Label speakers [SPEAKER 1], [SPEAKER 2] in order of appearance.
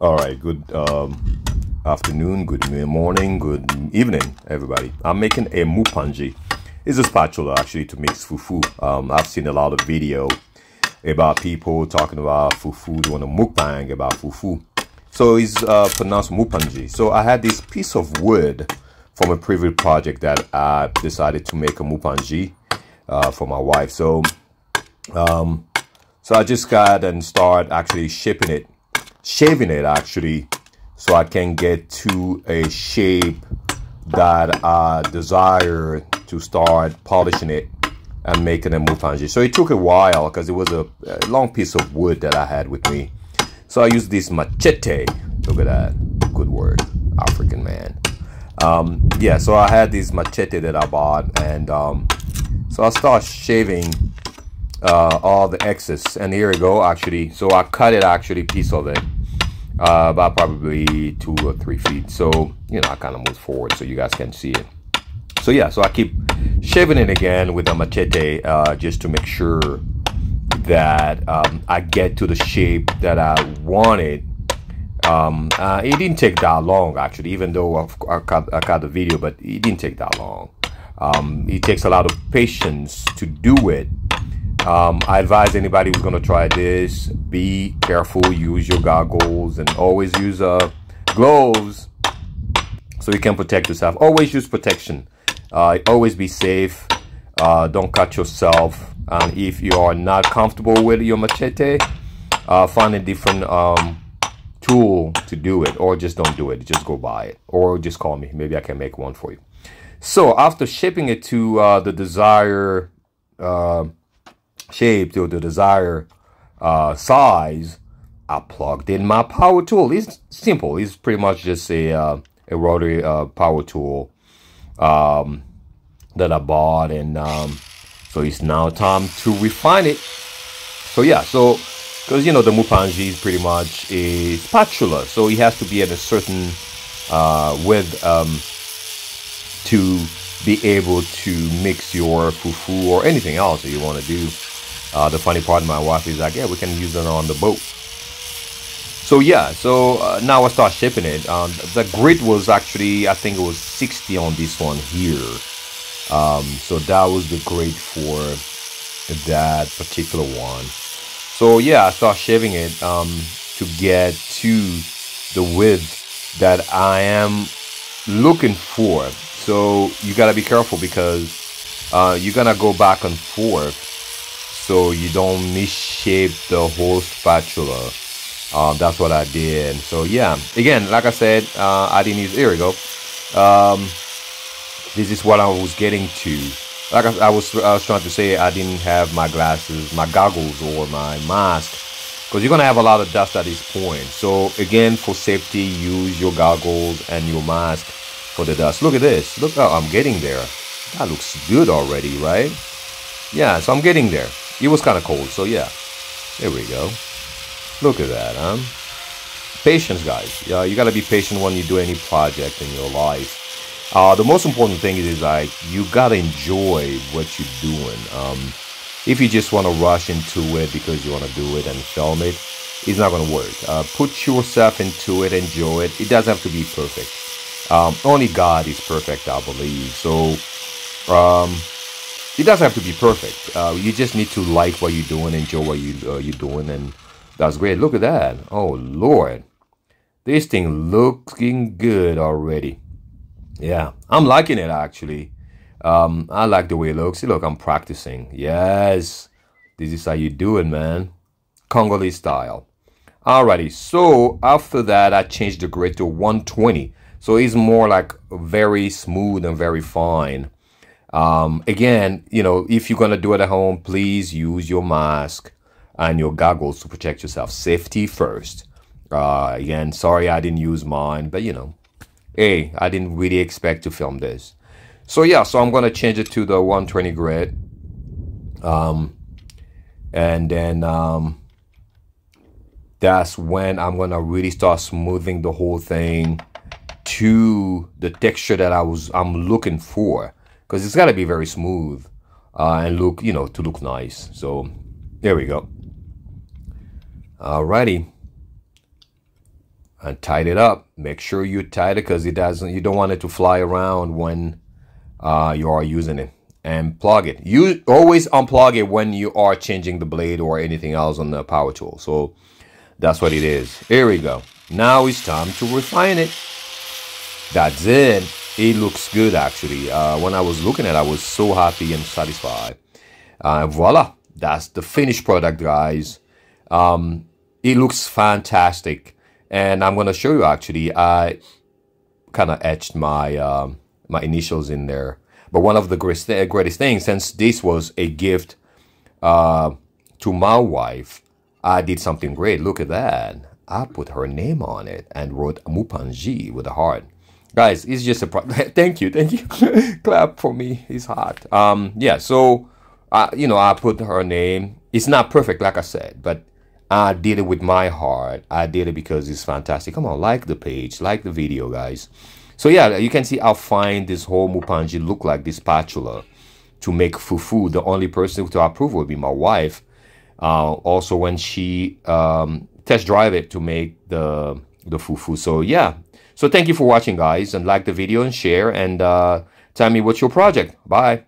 [SPEAKER 1] All right, good um, afternoon, good morning, good evening, everybody. I'm making a mupanji. It's a spatula actually to mix fufu. Um, I've seen a lot of video about people talking about fufu, doing a mukbang about fufu. So it's uh, pronounced mupanji. So I had this piece of wood from a previous project that I decided to make a mupanji uh, for my wife. So, um, so I just got and started actually shipping it shaving it actually so I can get to a shape that I desire to start polishing it and making a mupanji. So it took a while because it was a, a, long piece of wood that I had with me. So I used this machete. Look at that. Good word. African man. Um, yeah, so I had this machete that I bought and um, so I start shaving uh, all the excess and here we go actually so I cut it actually piece of it uh, about probably two or three feet. So you know I kind of move forward so you guys can see it. So yeah so I keep shaving it again with a machete uh, just to make sure that um, I get to the shape that I wanted. Um, uh, it didn't take that long actually even though I've, I, cut, I cut the video but it didn't take that long. Um, it takes a lot of patience to do it um, I advise anybody who's going to try this, be careful, use your goggles, and always use uh, gloves so you can protect yourself. Always use protection. Uh, always be safe. Uh, don't cut yourself. And if you are not comfortable with your machete, uh, find a different um, tool to do it. Or just don't do it. Just go buy it. Or just call me. Maybe I can make one for you. So after shipping it to uh, the desired uh, shape to the desired uh, size, I plugged in my power tool. It's simple. It's pretty much just a, uh, a rotary uh, power tool um, that I bought. And um, so it's now time to refine it. So yeah, so because you know the Mupanji is pretty much a spatula. So it has to be at a certain uh, width um, to be able to mix your fufu or anything else that you want to do. Uh, the funny part, my wife is like, yeah, we can use it on the boat. So yeah, so uh, now I start shipping it. Um, the grit was actually, I think it was 60 on this one here. Um, so that was the grit for that particular one. So yeah, I start shaving it um, to get to the width that I am looking for. So you gotta be careful because uh, you're gonna go back and forth so you don't misshape the whole spatula. Um, that's what I did. So yeah. Again like I said uh, I didn't use here we go. Um, this is what I was getting to. Like I, I, was I was trying to say I didn't have my glasses my goggles or my mask because you're gonna have a lot of dust at this point. So again for safety use your goggles and your mask for the dust. Look at this. Look how I'm getting there. That looks good already right? Yeah so I'm getting there it was kind of cold, so yeah. There we go. Look at that, huh? Patience, guys. Yeah, you gotta be patient when you do any project in your life. Uh, the most important thing is, like you gotta enjoy what you're doing. Um, if you just want to rush into it because you want to do it and film it, it's not gonna work. Uh, put yourself into it, enjoy it. It doesn't have to be perfect. Um, only God is perfect, I believe. So, um, it doesn't have to be perfect. Uh, you just need to like what you're doing, enjoy what you uh, you're doing, and that's great. Look at that! Oh Lord, this thing looking good already. Yeah, I'm liking it actually. Um, I like the way it looks. See, look, I'm practicing. Yes, this is how you do it, man. Congolese style. Alrighty, so after that, I changed the grit to 120. So it's more like very smooth and very fine. Um, again, you know, if you're going to do it at home, please use your mask and your goggles to protect yourself. Safety first. Uh, again, sorry I didn't use mine, but you know, hey, I didn't really expect to film this. So yeah, so I'm going to change it to the 120 grit. Um, and then um, that's when I'm going to really start smoothing the whole thing to the texture that I was I'm looking for because it's got to be very smooth uh, and look, you know, to look nice. So there we go. Alrighty. and tight it up. Make sure you tight it because it doesn't. You don't want it to fly around when uh, you are using it. And plug it. You always unplug it when you are changing the blade or anything else on the power tool. So that's what it is. Here we go. Now it's time to refine it. That's it. It looks good actually. Uh, when I was looking at it, I was so happy and satisfied. Uh, voila. That's the finished product, guys. Um, it looks fantastic and I'm gonna show you actually I kind of etched my um, my initials in there but one of the greatest, greatest things since this was a gift uh, to my wife I did something great look at that I put her name on it and wrote Mupanji with a heart guys it's just a thank you thank you clap for me it's hot um yeah so uh, you know I put her name it's not perfect like I said but I did it with my heart. I did it because it's fantastic. Come on, like the page, like the video, guys. So yeah, you can see how fine this whole Mupanji look like, this spatula, to make fufu. The only person to approve would be my wife. Uh, also, when she um, test drive it to make the the fufu. So yeah. So thank you for watching, guys, and like the video and share and uh, tell me what's your project. Bye.